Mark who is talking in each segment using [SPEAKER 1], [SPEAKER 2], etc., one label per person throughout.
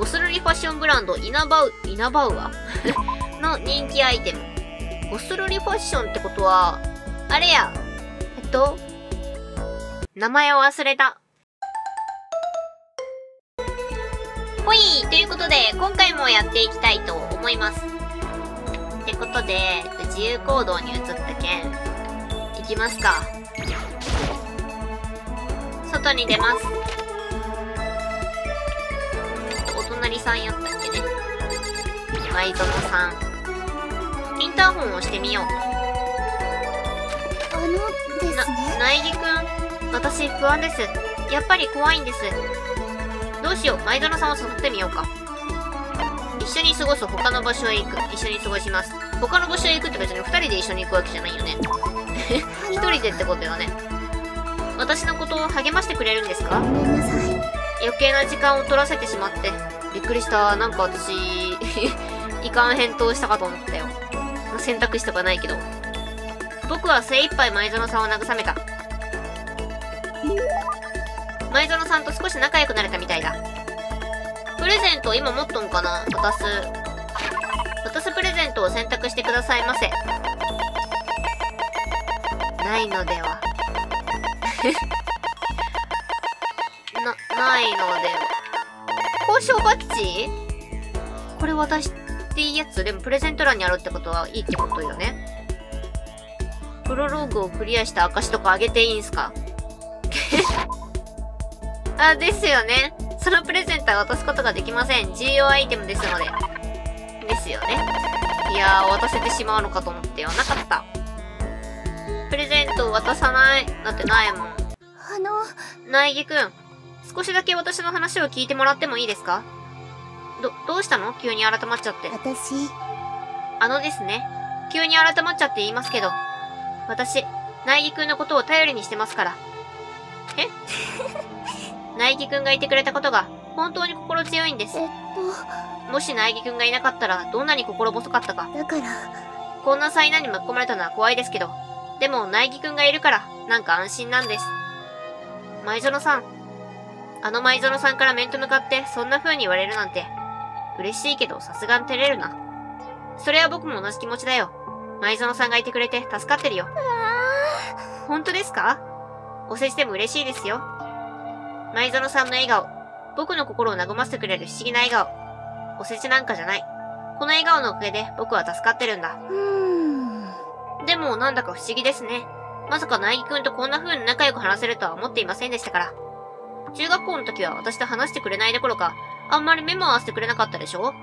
[SPEAKER 1] ゴスルリファッションブランドイナバウ、イナバウアの人気アイテム。ゴスルリファッションってことは、あれや。えっと、名前を忘れた。ほいということで、今回もやっていきたいと思います。ってことで、自由行動に移った件、いきますか。外に出ます。お隣さんやったっけね。前園さん。インターホンを押してみよう。
[SPEAKER 2] あのですね。
[SPEAKER 1] 苗木くん、私不安です。やっぱり怖いんです。どうしよう、前園さんを誘ってみようか。一緒に過ごす他の場所へ行く。一緒に過ごします。他の場所へ行くって別に二人で一緒に行くわけじゃないよね。一人でってことよね。私のことを励ましてくれるんですか？
[SPEAKER 2] ごめんなさい。
[SPEAKER 1] 余計な時間を取らせてしまって。びっくりした。なんか私 いかん返答したかと思ったよ。選択肢とかないけど。僕は精一杯前園さんを慰めた。前園さんと少し仲良くなれたみたいだ。プレゼント今持っとんかな？渡す。渡すプレゼントを選択してくださいませ。ないのでは。な、ないのでは。交渉バッジ？これ渡していいやつ？でもプレゼント欄にあるってことはいいってことよね。プロローグをクリアした証とかあげていいんすか？あ、ですよね。そのプレゼントは渡すことができません。重要アイテムですので。ですよね。いやー、渡せてしまうのかと思ってはなかった。プレゼントを渡さない。だってないもん。
[SPEAKER 2] あの、
[SPEAKER 1] 苗木くん。少しだけ私の話を聞いてもらってもいいですか？ど、どうしたの？急に改まっちゃって。
[SPEAKER 2] 私。
[SPEAKER 1] あのですね。急に改まっちゃって言いますけど。私、苗木くんのことを頼りにしてますから。え？苗木くんがいてくれたことが本当に心強いんです。
[SPEAKER 2] えっ
[SPEAKER 1] と。もし苗木くんがいなかったらどんなに心細かったか。
[SPEAKER 2] だから。
[SPEAKER 1] こんな災難に巻き込まれたのは怖いですけど。でも苗木くんがいるから、なんか安心なんです。前園さん。あの前園さんから面と向かってそんな風に言われるなんて。嬉しいけどさすがに照れるな。それは僕も同じ気持ちだよ。前園さんがいてくれて助かってるよ。本当ですか？お世辞でも嬉しいですよ。前園さんの笑顔。僕の心を和ませてくれる不思議な笑顔。お世辞なんかじゃない。この笑顔のおかげで僕は助かってるんだ。でもなんだか不思議ですね。まさか苗木くんとこんな風に仲良く話せるとは思っていませんでしたから。中学校の時は私と話してくれないどころか、あんまり目も合わせてくれなかったでしょ？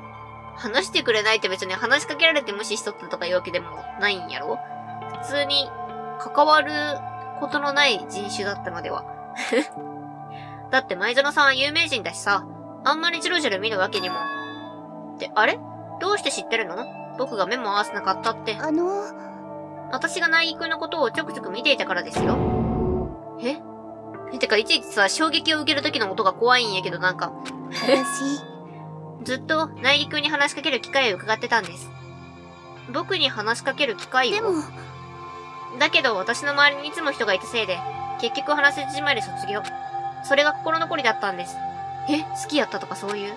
[SPEAKER 1] 話してくれないって別に話しかけられて無視しとったとかいうわけでもないんやろ？普通に関わることのない人種だったのでは。だって前園さんは有名人だしさ、あんまりジロジロ見るわけにも。って、あれ？どうして知ってるの？僕が目も合わせなかったって。
[SPEAKER 2] あの
[SPEAKER 1] 私が苗木くんのことをちょくちょく見ていたからですよ。ええ、てか、いちいちさ、衝撃を受ける時の音が怖いんやけど、なんか。
[SPEAKER 2] 私？
[SPEAKER 1] ずっと苗木くんに話しかける機会を伺ってたんです。僕に話しかける機会を？
[SPEAKER 2] でも。
[SPEAKER 1] だけど、私の周りにいつも人がいたせいで、結局話せじまいで卒業。それが心残りだったんです。え？好きやったとかそういう？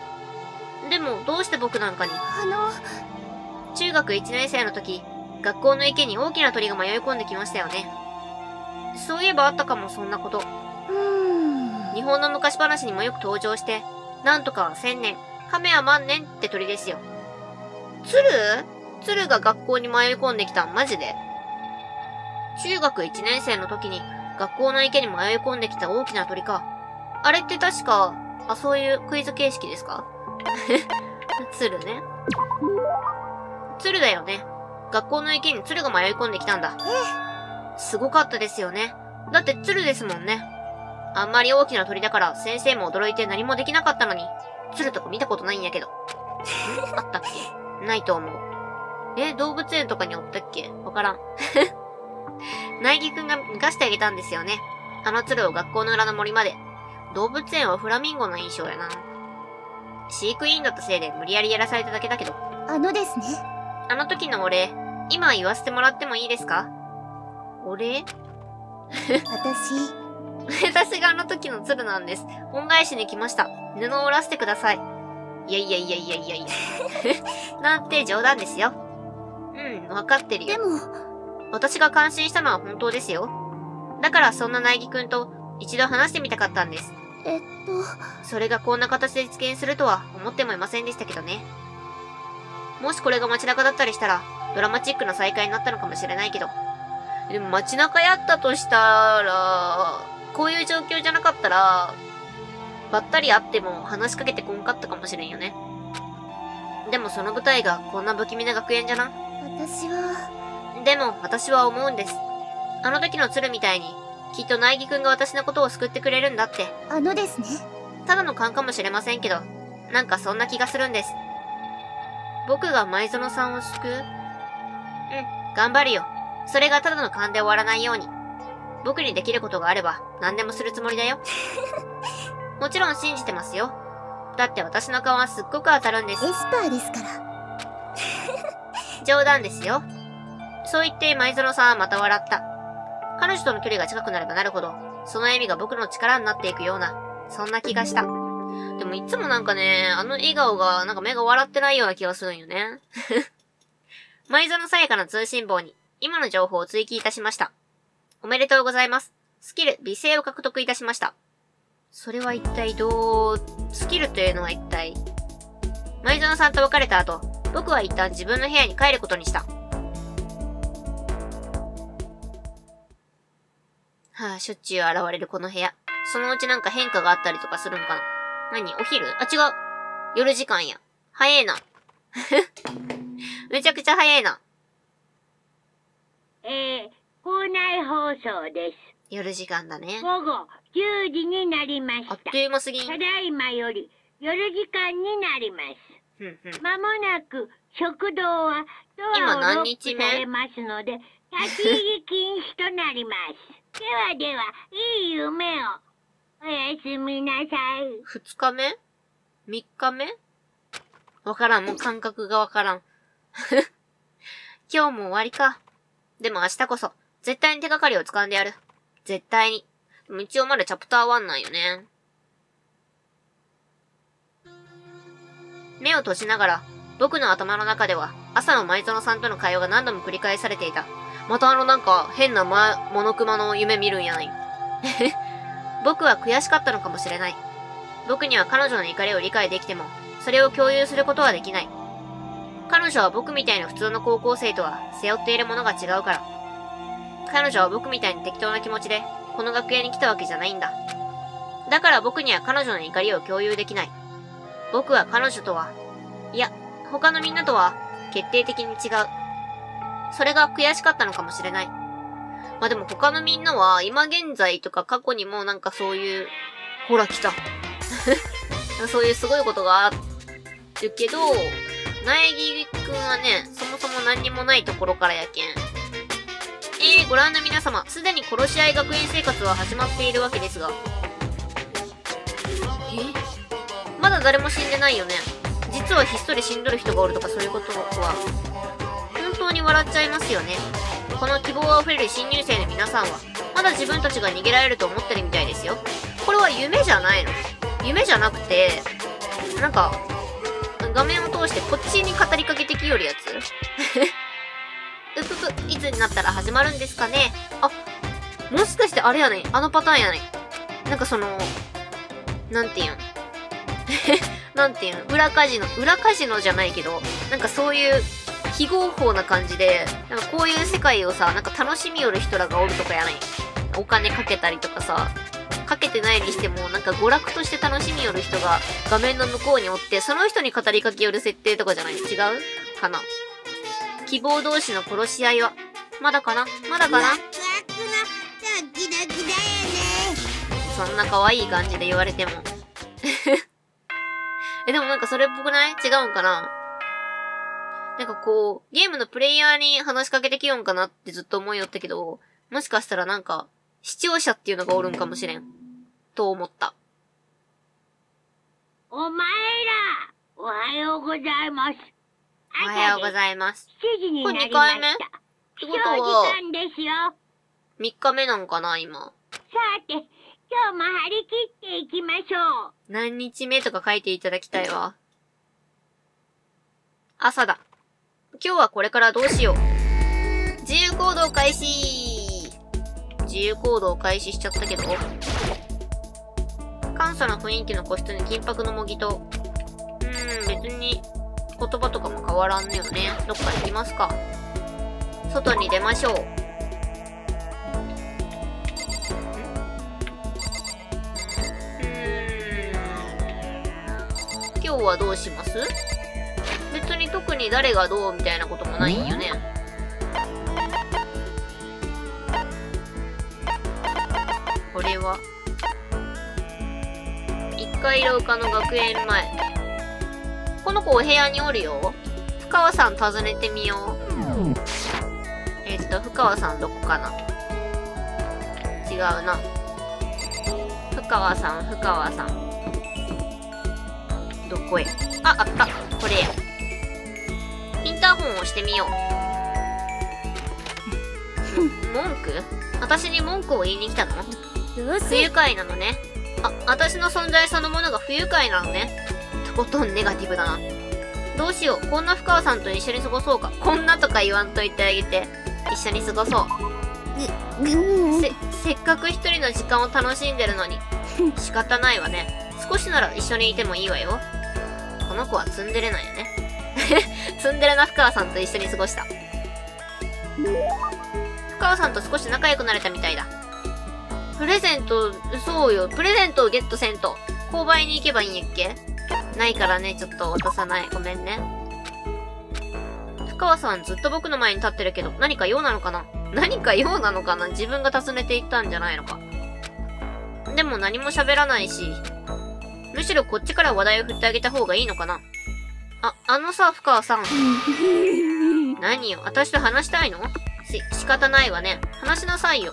[SPEAKER 1] でも、どうして僕なんかに？
[SPEAKER 2] あの、
[SPEAKER 1] 中学1年生の時、学校の池に大きな鳥が迷い込んできましたよね。そういえばあったかも、そんなこと。日本の昔話にもよく登場して、なんとかは千年、亀は万年って鳥ですよ。鶴？鶴が学校に迷い込んできたんマジで？中学1年生の時に学校の池に迷い込んできた大きな鳥か。あれって確か、あ、そういうクイズ形式ですか？鶴ね。鶴だよね。学校の池に鶴が迷い込んできたんだ。すごかったですよね。だって鶴ですもんね。あんまり大きな鳥だから先生も驚いて何もできなかったのに、鶴とか見たことないんやけど。あったっけ？ないと思う。え、動物園とかにおったっけ？わからん。苗木くんが逃がしてあげたんですよね。あの鶴を学校の裏の森まで。動物園はフラミンゴの印象やな。飼育員だったせいで無理やりやらされただけだけど。
[SPEAKER 2] あのですね。
[SPEAKER 1] あの時のお礼、今言わせてもらってもいいですか？お礼？
[SPEAKER 2] 私。
[SPEAKER 1] 私があの時の鶴なんです。恩返しに来ました。布を折らせてください。いやいやいやいやいやいや。なんて冗談ですよ。うん、わかってるよ。
[SPEAKER 2] でも、
[SPEAKER 1] 私が感心したのは本当ですよ。だからそんな苗木くんと一度話してみたかったんです。
[SPEAKER 2] えっと、
[SPEAKER 1] それがこんな形で実現するとは思ってもいませんでしたけどね。もしこれが街中だったりしたら、ドラマチックな再会になったのかもしれないけど。でも街中やったとしたら、こういう状況じゃなかったら、ばったり会っても話しかけてこんかったかもしれんよね。でもその舞台がこんな不気味な学園じゃな？
[SPEAKER 2] 私は、
[SPEAKER 1] でも私は思うんです。あの時の鶴みたいに、きっと苗木くんが私のことを救ってくれるんだって。
[SPEAKER 2] あのですね。
[SPEAKER 1] ただの勘かもしれませんけど、なんかそんな気がするんです。僕が舞園さんを救う？うん、頑張るよ。それがただの勘で終わらないように。僕にできることがあれば何でもするつもりだよ。もちろん信じてますよ。だって私の顔はすっごく当たるんです
[SPEAKER 2] エ。スパーですから。
[SPEAKER 1] 冗談ですよ。そう言って舞園さんはまた笑った。彼女との距離が近くなればなるほど、その笑みが僕の力になっていくような、そんな気がした。でもいつもなんかね、あの笑顔が、なんか目が笑ってないような気がするんよね。舞園さやかな通信簿に、今の情報を追記いたしました。おめでとうございます。スキル、美声を獲得いたしました。それは一体どう、スキルというのは一体、舞園さんと別れた後、僕は一旦自分の部屋に帰ることにした。はあ、しょっちゅう現れるこの部屋。そのうちなんか変化があったりとかするんかな。何？お昼？あ、違う。夜時間や。早えな。めちゃくちゃ早えな。
[SPEAKER 3] えー、校内放送です。
[SPEAKER 1] 夜時間だね。
[SPEAKER 3] 午後10時になりまし
[SPEAKER 1] あったと。いう間すぎん。
[SPEAKER 3] ただいまより夜時間になります。まもなく食堂はド
[SPEAKER 1] 今
[SPEAKER 3] アをロックされますので、立ち入り禁止となります。ではでは、いい夢を。おやすみなさい。
[SPEAKER 1] 二日目？三日目？わからん。もう感覚がわからん。今日も終わりか。でも明日こそ、絶対に手がかりを掴んでやる。絶対に。でも一応まだチャプター1なんよね。目を閉じながら、僕の頭の中では、朝の舞園さんとの会話が何度も繰り返されていた。またあのなんか、変なま、モノクマの夢見るんやない。僕は悔しかったのかもしれない。僕には彼女の怒りを理解できても、それを共有することはできない。彼女は僕みたいな普通の高校生とは背負っているものが違うから。彼女は僕みたいに適当な気持ちで、この学園に来たわけじゃないんだ。だから僕には彼女の怒りを共有できない。僕は彼女とは、いや、他のみんなとは決定的に違う。それが悔しかったのかもしれない。まあでも他のみんなは今現在とか過去にもなんかそういう、ほら来た。そういうすごいことがあるけど、苗木くんはね、そもそも何にもないところからやけん。えー、ご覧の皆様、すでに殺し合い学園生活は始まっているわけですが。え？まだ誰も死んでないよね。実はひっそり死んどる人がおるとかそういうことは、本当に笑っちゃいますよね。この希望あふれる新入生の皆さんは、まだ自分たちが逃げられると思ってるみたいですよ。これは夢じゃないの夢じゃなくて、なんか、画面を通してこっちに語りかけてきよるやつうぷぷ、いつになったら始まるんですかね。あ、もしかしてあれやねあのパターンやねなんかその、なんていうん。なんていうん。裏カジノ、裏カジノじゃないけど、なんかそういう非合法な感じで、なんかこういう世界をさ、なんか楽しみよる人らがおるとかやないお金かけたりとかさ、かけてないにしても、なんか娯楽として楽しみよる人が画面の向こうにおって、その人に語りかけよる設定とかじゃない？違う？かな？希望同士の殺し合いは、まだかな？まだかな？そんな可愛い感じで言われても。え、でもなんかそれっぽくない？違うんかな？なんかこう、ゲームのプレイヤーに話しかけてきよんかなってずっと思いよったけど、もしかしたらなんか、視聴者っていうのがおるんかもしれん。と思った。
[SPEAKER 3] お前ら、おはようございます。
[SPEAKER 1] おはようございます。これ二回目ってことは、
[SPEAKER 3] ですよ。
[SPEAKER 1] 3日目なんかな、今。
[SPEAKER 3] さて、今日も張り切っていきましょう。
[SPEAKER 1] 何日目とか書いていただきたいわ。朝だ。今日はこれからどうしよう。自由行動開始自由行動開始しちゃったけど。簡素な雰囲気の個室に金箔の模擬と。うーん、別に言葉とかも変わらんねよね。どっか行きますか。外に出ましょう。うん。今日はどうします？別に特に誰がどうみたいなこともないんよね。これは1階廊下の学園前。この子お部屋におるよ。深川さん訪ねてみよう。えっと、深川さんどこかな？違うな。深川さん、深川さん。どこや？あ、あった。これや。インターホンを押してみよう。文句？私に文句を言いに来たの？不愉快なのね。あ、私の存在そのものが不愉快なのね。とことんネガティブだな。どうしよう。こんな深川さんと一緒に過ごそうか。こんなとか言わんといてあげて。一緒に過ごそう。
[SPEAKER 2] ぐ
[SPEAKER 1] せ、せっかく一人の時間を楽しんでるのに。仕方ないわね。少しなら一緒にいてもいいわよ。この子はツンデレなんよね。ツンデレな深川さんと一緒に過ごした。深川さんと少し仲良くなれたみたいだ。プレゼント、そうよ。プレゼントをゲットせんと。購買に行けばいいんやっけ？ないからね、ちょっと渡さない。ごめんね。深川さんずっと僕の前に立ってるけど、何か用なのかな？何か用なのかな？自分が尋ねていったんじゃないのか？でも何も喋らないし、むしろこっちから話題を振ってあげた方がいいのかな？あ、あのさ、深川さん。何よ、私と話したいの？し、仕方ないわね。話しなさいよ。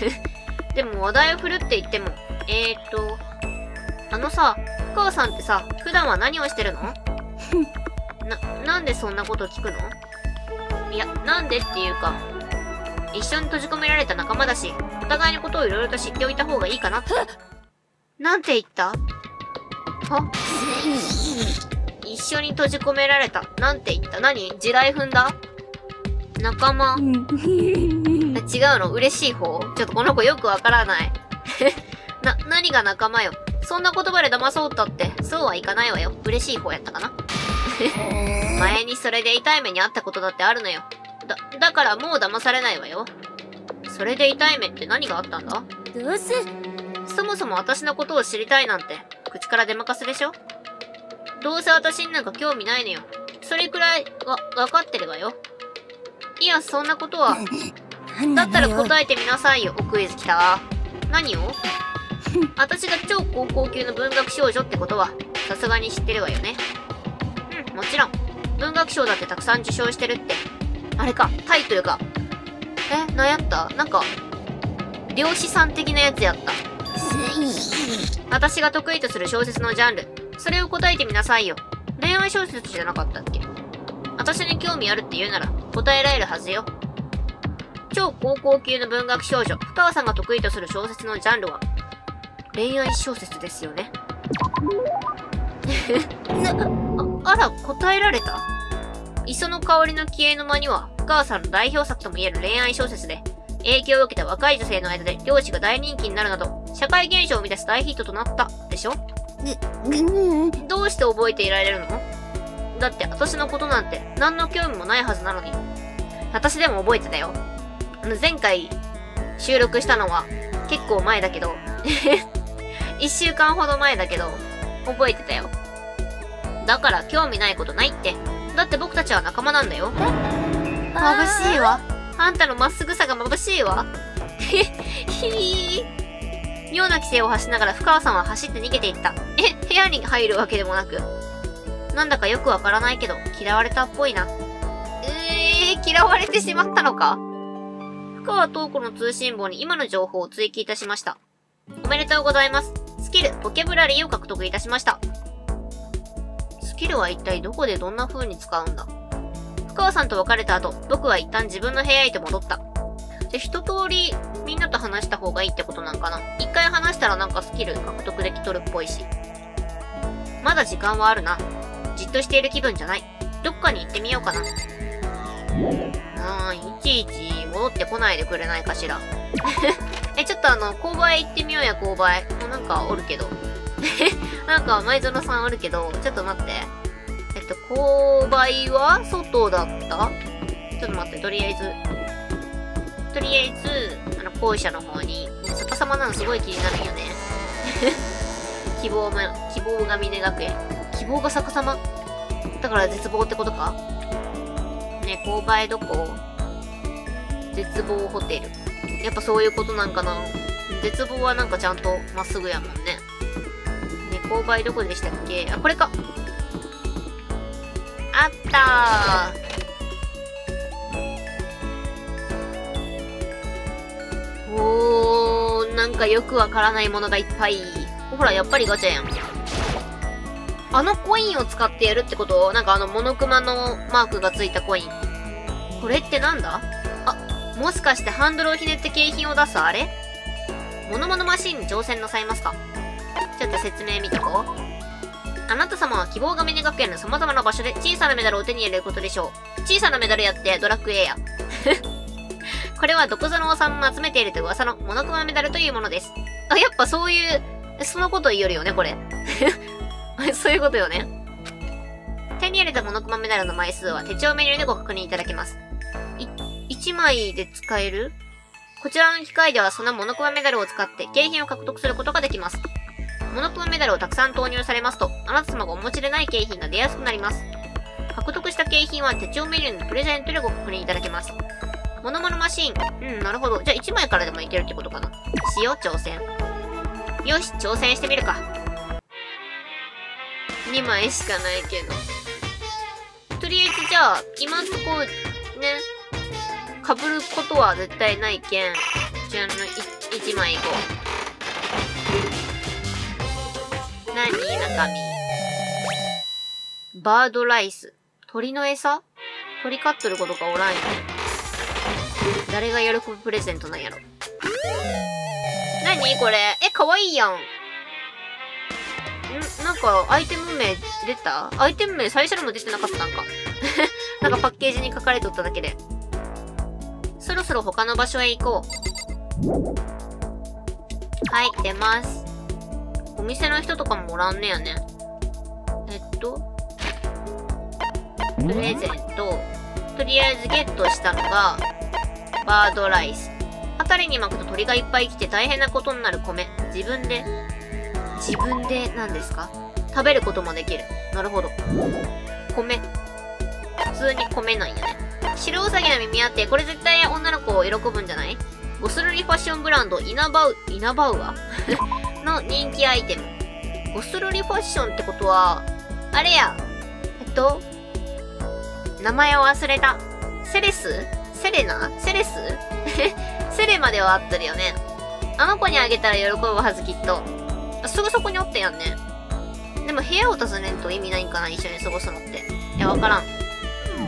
[SPEAKER 1] でも話題を振るって言っても、えーと、あのさ、深川さんってさ、普段は何をしてるの？な、なんでそんなこと聞くの？いや、なんでっていうか、一緒に閉じ込められた仲間だし、お互いのことをいろいろと知っておいた方がいいかなって。なんて言った？は？一緒に閉じ込められた。なんて言った？何？地雷踏んだ？仲間。あ違うの？嬉しい方？ちょっとこの子よくわからない。な、何が仲間よ？そんな言葉で騙そうったって、そうはいかないわよ。嬉しい方やったかな前にそれで痛い目にあったことだってあるのよ。だ、だからもう騙されないわよ。それで痛い目って何があったんだ？
[SPEAKER 2] どうせ
[SPEAKER 1] そもそも私のことを知りたいなんて、口から出まかせでしょ？どうせ私になんか興味ないのよ。それくらい、わ、わかってるわよ。いや、そんなことは。だったら答えてみなさいよ、おクイズ来た。何を？私が超高校級の文学少女ってことは、さすがに知ってるわよね。うん、もちろん。文学賞だってたくさん受賞してるって。あれか、タイトルが。え、何やった？なんか、漁師さん的なやつやった。私が得意とする小説のジャンル。それを答えてみなさいよ。恋愛小説じゃなかったっけ？私に興味あるって言うなら答えられるはずよ。超高校級の文学少女、深川さんが得意とする小説のジャンルは？恋愛小説ですよね。な、あ、あら、答えられた？磯の香りの消えの間には、深川さんの代表作ともいえる恋愛小説で、影響を受けた若い女性の間で漁師が大人気になるなど、社会現象を生み出す大ヒットとなった、でしょ？どうして覚えていられるの？だって私のことなんて何の興味もないはずなのに。私でも覚えてたよ。あの前回収録したのは結構前だけど、一週間ほど前だけど、覚えてたよ。だから興味ないことないって。だって僕たちは仲間なんだよ。眩しいわ。あんたのまっすぐさが眩しいわ。へ、ひー。妙な規制を発しながら深川さんは走って逃げていった。え、部屋に入るわけでもなく。なんだかよくわからないけど、嫌われたっぽいな。えー、嫌われてしまったのか深川東子の通信簿に今の情報を追記いたしました。おめでとうございます。スキル、ボキャブラリーを獲得いたしました。スキルは一体どこでどんな風に使うんだ？深川さんと別れた後、僕は一旦自分の部屋へと戻った。じゃ、一通りみんなと話した方がいいってことなんかな？一回話したらなんかスキル獲得できとるっぽいし。まだ時間はあるな。じっとしている気分じゃない。どっかに行ってみようかな。あー、いちいち戻ってこないでくれないかしら。え、ちょっとあの、購買行ってみようや、購買。もうなんかおるけど。なんか、前園さんおるけど、ちょっと待って。えっと、購買は外だった？ちょっと待って、とりあえず。とりあえず、あの、校舎の方に、逆さまなのすごい気になるんよね。希望ま、希望が峰学園。希望が逆さまだから絶望ってことか？ね、購買どこ？絶望ホテル。やっぱそういうことなんかな絶望はなんかちゃんとまっすぐやもんね。ね、購買どこでしたっけ？あ、これか。あったー。おー、なんかよくわからないものがいっぱい。ほら、やっぱりガチャやん。あのコインを使ってやるってこと？なんかあのモノクマのマークがついたコイン。これってなんだ、もしかしてハンドルをひねって景品を出すあれ？モノモノマシンに挑戦なさいますか？ちょっと説明見とこう。あなた様は希望が峰学園の様々な場所で小さなメダルを手に入れることでしょう。小さなメダルやってドラッグ A や。これは毒ゾノさんも集めていると噂のモノクマメダルというものです。あ、やっぱそういう、そのこと言えるよね、これ。そういうことよね。手に入れたモノクマメダルの枚数は手帳メニューでご確認いただけます。1枚で使える？こちらの機械ではそのモノクマメダルを使って景品を獲得することができます。モノクマメダルをたくさん投入されますと、あなた様がお持ちでない景品が出やすくなります。獲得した景品は手帳メニューのプレゼントでご確認いただけます。モノモノマシン。うん、なるほど。じゃあ1枚からでもいけるってことかな。しよう、挑戦。よし、挑戦してみるか。2枚しかないけど。とりあえずじゃあ、今んとこ、ね、被ることは絶対ないけん、じゃあの、1枚いこう。何中身？バードライス。鳥の餌？鳥飼っとることかおらんよね。誰が喜ぶプレゼントなんやろ。何これ？え、かわいいやん。ん？なんか、アイテム名出た？アイテム名最初にも出てなかったんか。なんかパッケージに書かれとっただけで。そろそろ他の場所へ行こう。はい、出ます。お店の人とかもおらんねやね。えっと、プレゼント。とりあえずゲットしたのが、バードライス。辺りに巻くと鳥がいっぱい来て大変なことになる米。自分で、自分で何ですか？食べることもできる。なるほど。米。普通に米なんやね。白ウサギの耳あって、これ絶対女の子を喜ぶんじゃない？ゴスルリファッションブランド、イナバウ、イナバウア？の人気アイテム。ゴスルリファッションってことは、あれや。えっと、名前を忘れた。セレス？セレナ？セレス？セレまでは合ってるよね。あの子にあげたら喜ぶはずきっと。すぐそこにおったやんね。でも部屋を訪ねんと意味ないんかな一緒に過ごすのって。いや、わからん。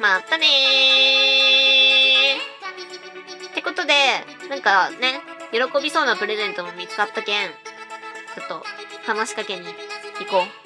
[SPEAKER 1] またねー。ってことで、なんかね、喜びそうなプレゼントも見つかったけん、ちょっと話しかけに行こう。